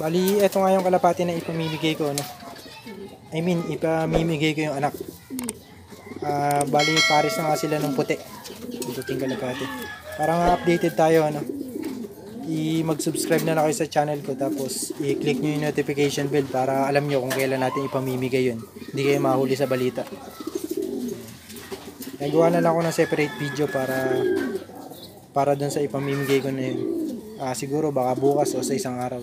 Bali, eto nga yung kalapati na ipamimigay ko, ano. I mean, ipamimigay ko yung anak. Ah, bali, pares na nga sila ng puti. Yung puting kalapati. Para nga updated tayo, ano. I mag-subscribe na lang kayo sa channel ko tapos i-click nyo yung notification bell para alam nyo kung kailan natin ipamimigay yun. Hindi kayo mahuli sa balita. Nagawa na lang ako ng separate video para para dun sa ipamimigay ko na yun. Ah, siguro baka bukas o sa isang araw.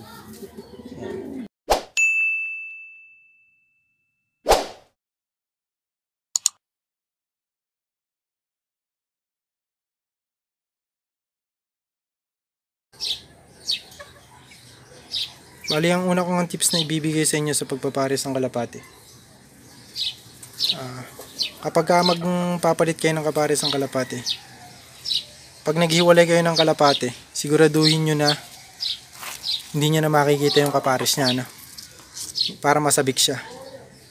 Bali, ang una kong tips na ibibigay sa inyo sa pagpapares ng kalapati. Ah, kapag ka magpapalit kayo ng kapares ng kalapati, pag naghiwalay kayo ng kalapate, siguraduhin nyo na hindi nyo na makikita yung kapares niya, no? Para masabik siya.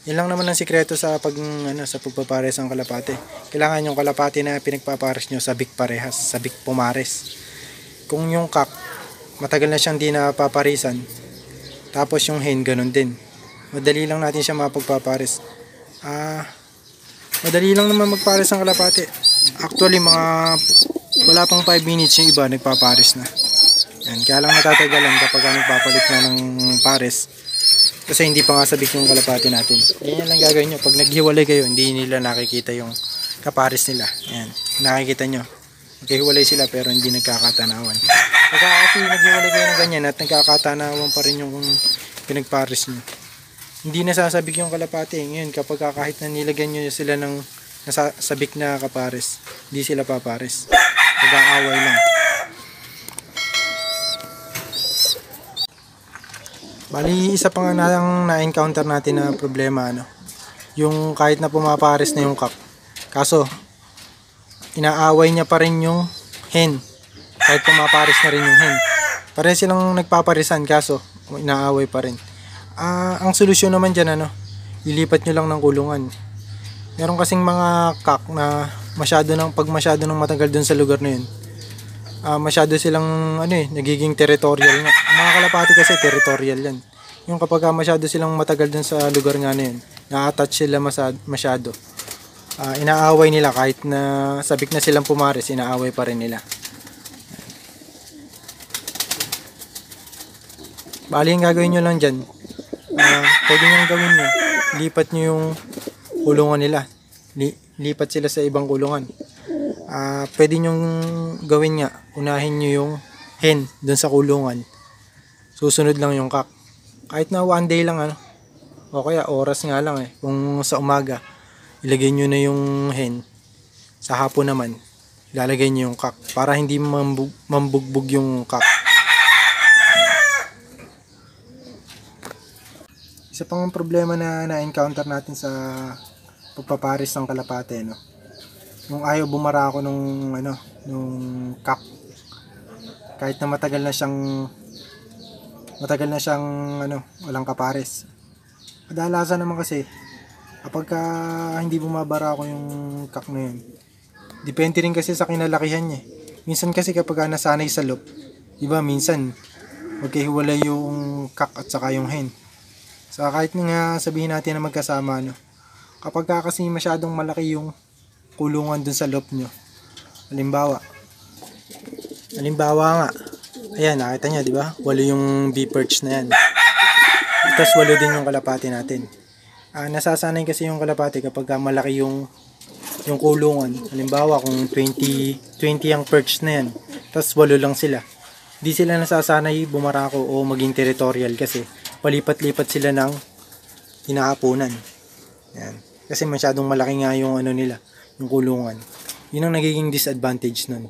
Yan lang naman ang sikreto sa pag ano sa pagpapares ng kalapate. Kailangan yung kalapate na pinagpapares nyo sabik parehas, sabik pumares. Kung yung kak matagal na siyang di napaparisan, tapos yung hen ganun din. Madali lang natin siya mapagpapares. Ah, madali lang naman magpares ng kalapate. Actually mga wala pang 5 minutes yung iba nagpapares na. Yan, kaya lang natatagalan kapag nagpapalit na ng pares. Kasi hindi pa nga sabik yung kalapati natin. Ganyan lang gagawin nyo. Pag naghiwalay kayo, hindi nila nakikita yung kapares nila. Yan, nakikita nyo. Maghiwalay sila pero hindi nagkakatanawan. Pagka kasi naghiwalay kayo ng ganyan at nagkakatanawan pa rin yung pinagpares nyo. Hindi nasasabik yung kalapati. Ngayon, kapag kahit na nilagyan nyo sila ng nasasabik na kapares, hindi sila papares. Nag-aaway lang. Bali, isa pa nga na na-encounter natin na problema, ano, yung kahit na pumapares na yung kak. Kaso, inaaway niya pa rin yung hen. Kahit pumapares na rin yung hen. Pare silang nagpaparisan, kaso, inaaway pa rin. Ah, ang solusyon naman dyan, ano, ilipat nyo lang ng kulungan. Meron kasing mga kak na masyado ng pag masyado ng matagal dun sa lugar na yun. ah, masyado silang ano eh, nagiging territorial nga. Mga kalapati kasi territorial yan. Yung kapag masyado silang matagal dun sa lugar nga na yun, na-attach sila masyado. Ah, inaaway nila kahit na sabik na silang pumares, inaaway pa rin nila. Bali, yung gagawin nyo lang dyan, ah, pwede nyo gawin nyo, lipat nyo yung kulungan nila. Li- lipat sila sa ibang kulungan. Ah, pwede nyo gawin nga, unahin nyo yung hen dun sa kulungan. Susunod lang yung kak. Kahit na one day lang ano, o kaya oras nga lang eh. Kung sa umaga, ilagay nyo na yung hen. Sa hapon naman, ilalagay nyo yung kak. Para hindi mambug, mambugbog yung kak. Isa pang problema na na-encounter natin sa pagpaparis ng kalapate, no? Nung ayaw bumara ako nung, ano, nung kak. Kahit na matagal na siyang matagal na siyang ano, walang kapares. Kadalasan naman kasi kapag ka hindi bumabara ako yung kak na yun. Depende rin kasi sa kinalakihan niya. Minsan kasi kapag nasanay sa loop, di ba minsan magkahiwalay yung kak at saka yung hen. So kahit nga sabihin natin na magkasama no. Kapag ka kasi masyadong malaki yung kulungan dun sa loop nyo. Halimbawa. Halimbawa nga. Ayan, nakita nyo, di ba? Walo yung bee perch na yan. Tapos walo din yung kalapati natin. Ah, nasasanay kasi yung kalapati kapag ka malaki yung yung kulungan. Halimbawa, kung 20, 20 ang perch na yan, tapos walo lang sila. Di sila nasasanay bumarako o maging territorial kasi palipat-lipat sila ng inaapunan. Yan. Kasi masyadong malaki nga yung ano nila, yung kulungan. Yun ang nagiging disadvantage nun.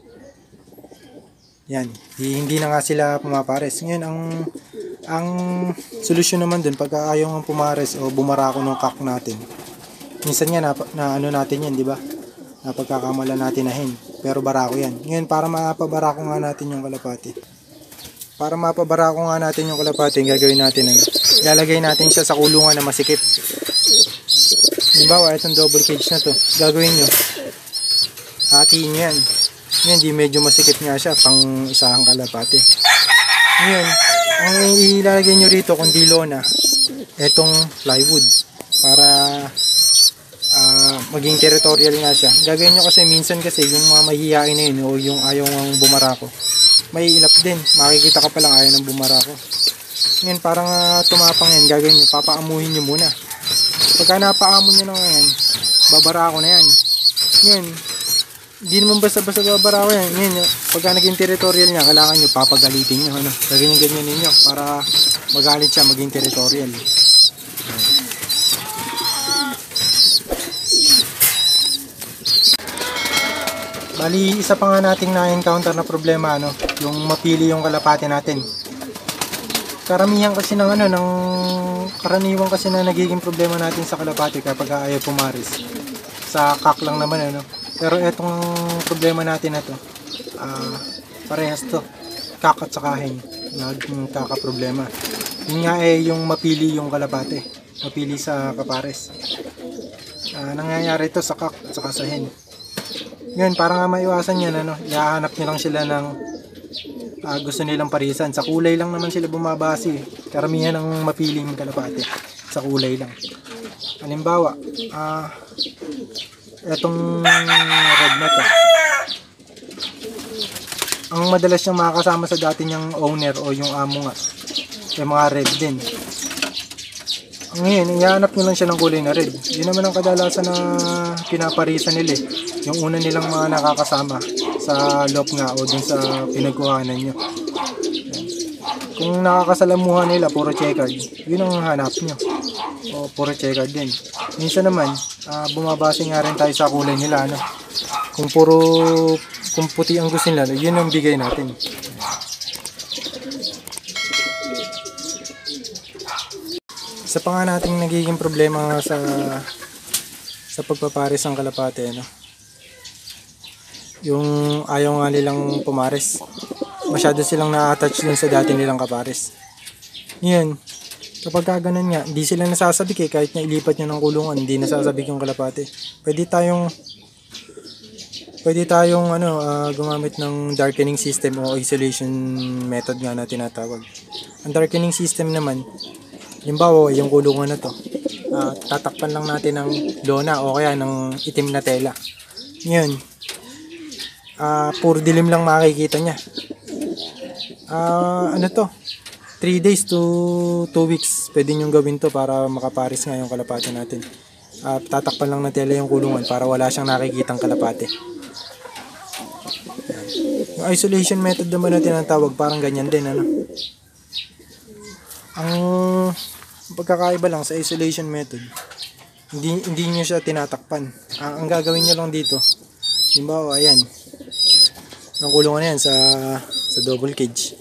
Yan. Di, hindi na nga sila pumapares. Ngayon, ang ang solusyon naman dun, pagka ayaw nga pumares o bumarako ng kak natin, minsan nga na, na ano natin yan, di ba? Napagkakamala natin na hen. Pero barako yan. Ngayon, para mapabarako nga natin yung kalapati. Para mapabarako nga natin yung kalapati, gagawin natin, ano, ilalagay natin siya sa kulungan na masikip. Halimbawa, itong double cage na to, gagawin nyo, hatiin nyo yan. Ngayon, di medyo masikip nga siya, pang isahang kalapati. Ngayon, ang ilalagay nyo rito kung di lona, etong plywood para ah, maging territorial nga siya. Gagawin nyo kasi minsan kasi yung mga mahihiyain na yun o yung ayaw ang bumarako. May ilap din. Makikita ka palang ayaw ng bumarako. Ngayon parang ah, tumapang yan. Gagawin nyo, papaamuhin nyo muna. Pagka napaamo nyo na ngayon, babarako na yan. Ngayon, hindi naman basta-basta babarako yan. Ngayon, pagka naging territorial niya, kailangan nyo papagalitin nyo. Ano? Gagawin nyo ganyan ninyo para magalit siya maging territorial. Bali, isa pa nga nating na-encounter na problema, ano, yung mapili yung kalapate natin. Karamihan kasi ng ano, ng karaniwan kasi na nagiging problema natin sa kalapate kapag ayaw pumaris. Sa kak lang naman, ano. Pero etong problema natin na to, ah, parehas to. Kak at saka hen, naging kaka-problema. Yun nga eh, yung mapili yung kalapate. Mapili sa kapares. Ah, nangyayari to sa kak at saka sa hen. Yun, para nga maiwasan yan, ano, iahanap nyo lang sila ng ah, gusto nilang parisan. Sa kulay lang naman sila bumabase. Karamihan ng mapiling kalapate. Sa kulay lang. Halimbawa, ah, etong red na to. Ang madalas niyang makakasama sa dati niyang owner o yung amo nga. Yung mga red din. Ngayon, ihanap nyo lang siya ng kulay na red. Yun naman ang kadalasan na pinaparisan nila eh. Yung una nilang mga nakakasama sa loob nga o dun sa pinagkuhanan nyo. Kung nakakasalamuhan nila, puro checkered, yun ang hanap nyo. O puro checkered din. Minsan naman, ah, bumabase nga rin tayo sa kulay nila. Ano? Kung puro, kung puti ang gusto nila, yun ang bigay natin. Isa pa nga nating nagiging problema sa sa pagpapares ng kalapate, no? Yung ayaw nga nilang pumares. Masyado silang na-attach dun sa dati nilang kapares. Yun. Kapag ka ganun nga, hindi sila nasasabik eh. Kahit na ilipat nyo ng kulungan, hindi nasasabik yung kalapate. Pwede tayong pwede tayong ano, ah, gumamit ng darkening system o isolation method nga na tinatawag. Ang darkening system naman, Halimbawa, yung kulungan na to. ah, tatakpan lang natin ng lona o kaya ng itim na tela. Yun. Ah, puro dilim lang makikita niya. Ah, ano to? 3 days to 2 weeks. Pwede nyo gawin to para makaparis nga yung kalapate natin. Ah, tatakpan lang ng tela yung kulungan para wala siyang nakikitang kalapate. Yung isolation method naman na tinatawag, parang ganyan din, ano? Ang pagkakaiba lang sa isolation method, hindi hindi niyo siya tinatakpan. Ang, ang gagawin niyo lang dito, halimbawa, ayan, ang kulungan na yan sa, sa double cage.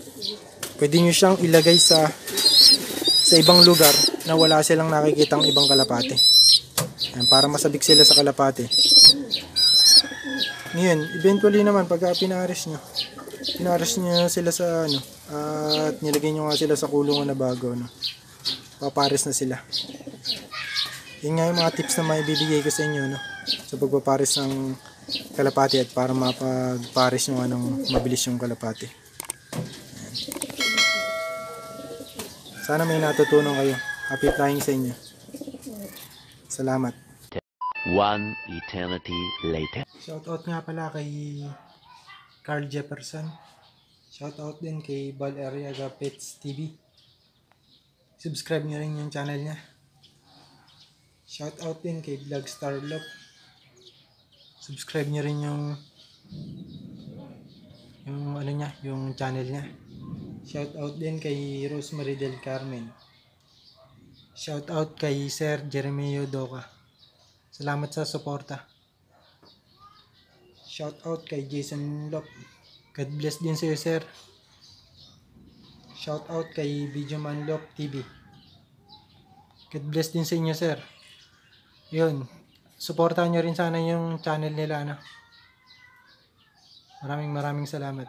Pwede niyo siyang ilagay sa sa ibang lugar na wala silang nakikitang ibang kalapate. Ayan, para masabik sila sa kalapate. Ngayon, eventually naman, pagka pinares nyo, pinares nyo sila sa ano, at nilagay nyo nga sila sa kulungan na bago, no? papares na sila. Yun nga yung mga tips na maibibigay ko sa inyo, no? Sa pagpapares ng kalapati at para mapagpares nyo anong mabilis yung kalapati. Ayan. Sana may natutunan kayo. Happy flying sa inyo. Salamat. One eternity later. Shoutout nga pala kay Carl Jefferson. Shoutout din kay Bal Ariaga Pets TV. Subscribe nyo rin yung channel niya. Shoutout din kay Vlog Star Love. Subscribe nyo rin yung yung ano niya, yung channel niya. Shoutout din kay Rosemary Del Carmen. Shoutout kay Sir Jeremio Doca. Salamat sa suporta. Shout out kay Jason Lop. God bless din sa iyo, sir. Shout out kay Videoman Lop TV. God bless din sa inyo, sir. Yun. Suportahan nyo rin sana yung channel nila, ano. Maraming maraming salamat.